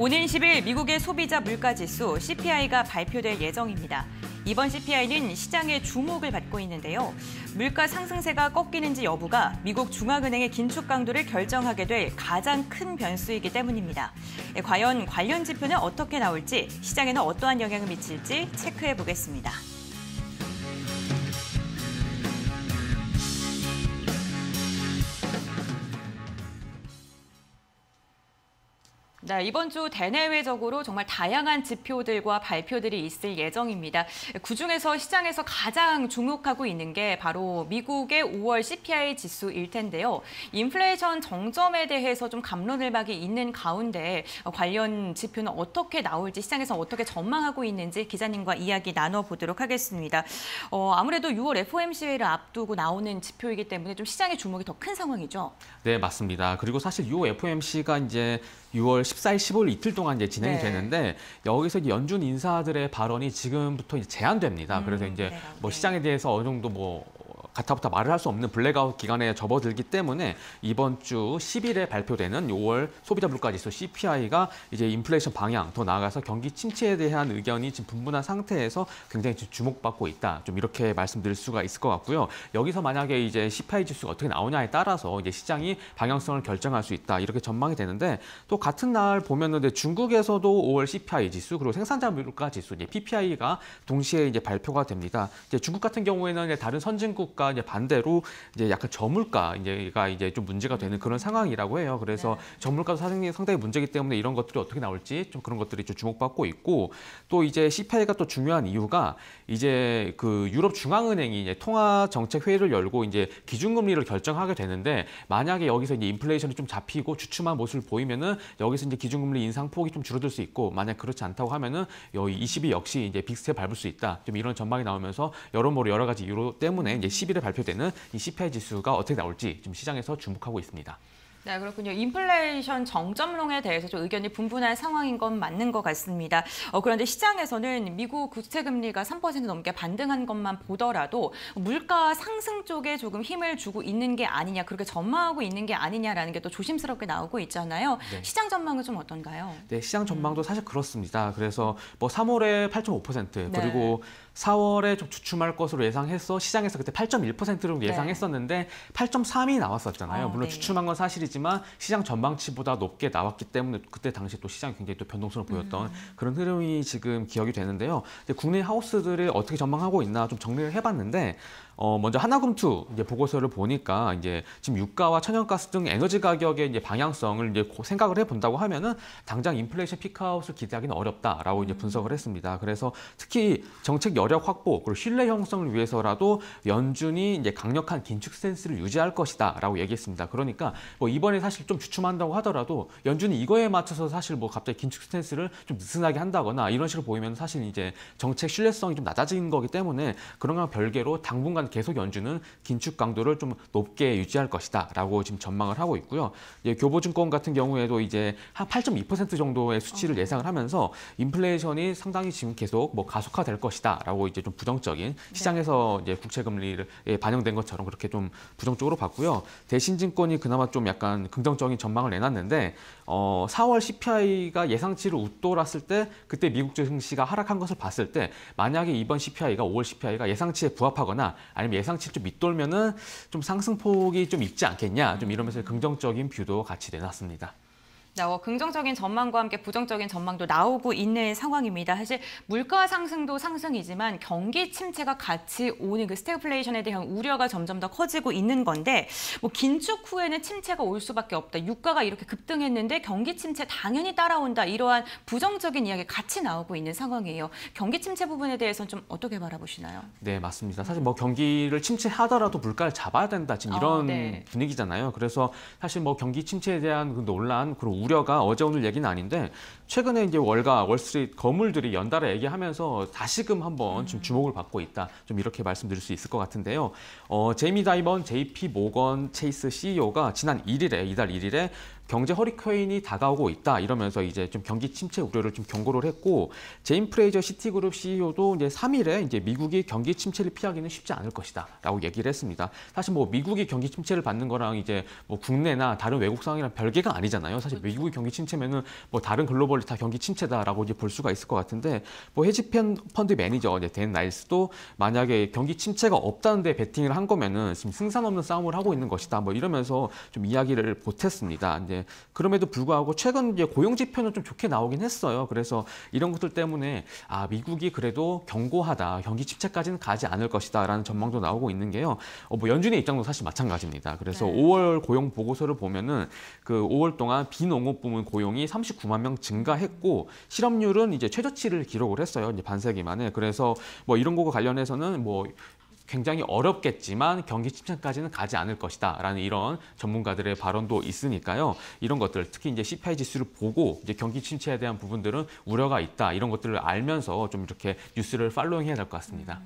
오는 10일 미국의 소비자 물가지수 CPI가 발표될 예정입니다. 이번 CPI는 시장의 주목을 받고 있는데요. 물가 상승세가 꺾이는지 여부가 미국 중앙은행의 긴축 강도를 결정하게 될 가장 큰 변수이기 때문입니다. 과연 관련 지표는 어떻게 나올지, 시장에는 어떠한 영향을 미칠지 체크해 보겠습니다. 네, 이번 주 대내외적으로 정말 다양한 지표들과 발표들이 있을 예정입니다. 그중에서 시장에서 가장 주목하고 있는 게 바로 미국의 5월 CPI 지수일 텐데요. 인플레이션 정점에 대해서 좀 감론을박이 있는 가운데 관련 지표는 어떻게 나올지 시장에서 어떻게 전망하고 있는지 기자님과 이야기 나눠보도록 하겠습니다. 어, 아무래도 6월 FOMC를 앞두고 나오는 지표이기 때문에 좀 시장의 주목이 더 큰 상황이죠. 네, 맞습니다. 그리고 사실 6월 FOMC가 이제 6월 14일, 15일 이틀 동안 이제 진행이 네. 되는데 여기서 연준 인사들의 발언이 지금부터 제한됩니다. 음, 그래서 이제 네, 뭐 시장에 대해서 어느 정도 뭐 가타부타 말을 할 수 없는 블랙아웃 기간에 접어들기 때문에 이번 주 10일에 발표되는 6월 소비자 물가 지수 CPI가 이제 인플레이션 방향 더 나아가서 경기 침체에 대한 의견이 지금 분분한 상태에서 굉장히 주목받고 있다. 좀 이렇게 말씀드릴 수가 있을 것 같고요. 여기서 만약에 이제 CPI 지수가 어떻게 나오냐에 따라서 이제 시장이 방향성을 결정할 수 있다. 이렇게 전망이 되는데 또 같은 날 보면은 중국에서도 5월 CPI 지수 그리고 생산자 물가 지수 이제 PPI가 동시에 이제 발표가 됩니다. 이제 중국 같은 경우에는 다른 선진국과 이제 반대로 이제 약간 저물가 이제가 이제 좀 문제가 되는 그런 상황이라고 해요. 그래서 네. 저물가도 상당히 상당히 문제이기 때문에 이런 것들이 어떻게 나올지 좀 그런 것들이 좀 주목받고 있고 또 이제 CPI가 또 중요한 이유가 이제 그 유럽 중앙은행이 이제 통화 정책 회의를 열고 이제 기준금리를 결정하게 되는데 만약에 여기서 이제 인플레이션이 좀 잡히고 주춤한 모습을 보이면은 여기서 이제 기준금리 인상 폭이 좀 줄어들 수 있고 만약 그렇지 않다고 하면은 여기 20이 역시 이제 빅스에 밟을 수 있다. 좀 이런 전망이 나오면서 여러모로 여러 가지 이유 때문에 이제 11일 발표되는 이 CPI 지수가 어떻게 나올지 좀 시장에서 주목하고 있습니다. 네, 그렇군요. 인플레이션 정점론에 대해서 좀 의견이 분분한 상황인 건 맞는 것 같습니다. 어, 그런데 시장에서는 미국 국채금리가 3% 넘게 반등한 것만 보더라도 물가 상승 쪽에 조금 힘을 주고 있는 게 아니냐, 그렇게 전망하고 있는 게 아니냐라는 게 또 조심스럽게 나오고 있잖아요. 네. 시장 전망은 좀 어떤가요? 네, 시장 전망도 음. 사실 그렇습니다. 그래서 뭐 3월에 8.5% 그리고 네. 4월에 좀 주춤할 것으로 예상해서 시장에서 그때 8.1%로 예상했었는데 네. 8.3이 나왔었잖아요. 어, 물론 네. 주춤한 건 사실이지만 시장 전망치보다 높게 나왔기 때문에 그때 당시 또 시장이 굉장히 또 변동성을 보였던 음. 그런 흐름이 지금 기억이 되는데요. 국내 하우스들을 어떻게 전망하고 있나 좀 정리를 해봤는데 어, 먼저 하나금투 이제 보고서를 보니까 이제 지금 유가와 천연가스 등 에너지 가격의 이제 방향성을 이제 생각을 해 본다고 하면은 당장 인플레이션 peak out을 기대하기는 어렵다라고 이제 분석을 했습니다. 그래서 특히 정책 여력 확보 그리고 신뢰 형성을 위해서라도 연준이 이제 강력한 긴축 스탠스를 유지할 것이다라고 얘기했습니다. 그러니까 뭐 이번에 사실 좀 주춤한다고 하더라도 연준이 이거에 맞춰서 사실 뭐 갑자기 긴축 스탠스를 좀 느슨하게 한다거나 이런 식으로 보이면 사실 이제 정책 신뢰성이 좀 낮아진 거기 때문에 그런 거랑 별개로 당분간 계속 연준은 긴축 강도를 좀 높게 유지할 것이다라고 지금 전망을 하고 있고요. 이제 교보증권 같은 경우에도 이제 한 8.2% 정도의 수치를 어. 예상을 하면서 인플레이션이 상당히 지금 계속 뭐 가속화될 것이다라고 이제 좀 부정적인 네. 시장에서 이제 국채 금리를 반영된 것처럼 그렇게 좀 부정적으로 봤고요. 대신증권이 그나마 좀 약간 긍정적인 전망을 내놨는데 어 4월 CPI가 예상치를 웃돌았을 때 그때 미국 증시가 하락한 것을 봤을 때 만약에 이번 CPI가 5월 CPI가 예상치에 부합하거나 아니면 예상치 좀 밑돌면은 좀 상승폭이 좀 있지 않겠냐 좀 이러면서 긍정적인 view도 같이 내놨습니다. 어, 긍정적인 전망과 함께 부정적인 전망도 나오고 있는 상황입니다. 사실 물가 상승도 상승이지만 경기 침체가 같이 오는 그 스태그플레이션에 대한 우려가 점점 더 커지고 있는 건데 뭐 긴축 후에는 침체가 올 수밖에 없다. 유가가 이렇게 급등했는데 경기 침체 당연히 따라온다. 이러한 부정적인 이야기 같이 나오고 있는 상황이에요. 경기 침체 부분에 대해서는 좀 어떻게 바라보시나요? 네, 맞습니다. 사실 뭐 경기를 침체하더라도 물가를 잡아야 된다. 지금 아, 이런 어, 네. 분위기잖아요. 그래서 사실 뭐 경기 침체에 대한 그 논란 그리고 우려가 어제 오늘 얘기는 아닌데 최근에 이제 월가 월스트리트 거물들이 연달아 얘기하면서 다시금 한번 좀 주목을 받고 있다. 좀 이렇게 말씀드릴 수 있을 것 같은데요. 어, 제이미 다이먼 JP 모건 체이스 CEO가 지난 1일에 이달 1일에 경제 허리케인이 다가오고 있다 이러면서 이제 좀 경기 침체 우려를 좀 경고를 했고 제인 프레이저 시티그룹 CEO도 이제 3일에 이제 미국이 경기 침체를 피하기는 쉽지 않을 것이다라고 얘기를 했습니다. 사실 뭐 미국이 경기 침체를 받는 거랑 이제 뭐 국내나 다른 외국 상황이랑 별개가 아니잖아요. 사실 미국이 경기 침체면은 뭐 다른 글로벌이 다 경기 침체다라고 이제 볼 수가 있을 것 같은데 뭐 헤지 펀- 펀드 매니저 이제 댄 나일스도 만약에 경기 침체가 없다는데 베팅을 한 거면은 지금 승산 없는 싸움을 하고 있는 것이다. 뭐 이러면서 좀 이야기를 보탰습니다. 이제 그럼에도 불구하고 최근 이제 고용 지표는 좀 좋게 나오긴 했어요. 그래서 이런 것들 때문에 아 미국이 그래도 견고하다. 경기 침체까지는 가지 않을 것이다라는 전망도 나오고 있는 게요. 어, 뭐 연준의 입장도 사실 마찬가지입니다. 그래서 네. 5월 고용 보고서를 보면은 그 5월 동안 비농업 부문 고용이 39만 명 증가했고 실업률은 이제 최저치를 기록을 했어요. 이제 반세기 만에. 그래서 뭐 이런 거과 관련해서는 뭐 굉장히 어렵겠지만 경기 침체까지는 가지 않을 것이다라는 이런 전문가들의 발언도 있으니까요. 이런 것들 특히 이제 CPI 지수를 보고 이제 경기 침체에 대한 부분들은 우려가 있다 이런 것들을 알면서 좀 이렇게 뉴스를 팔로잉해야 될 것 같습니다.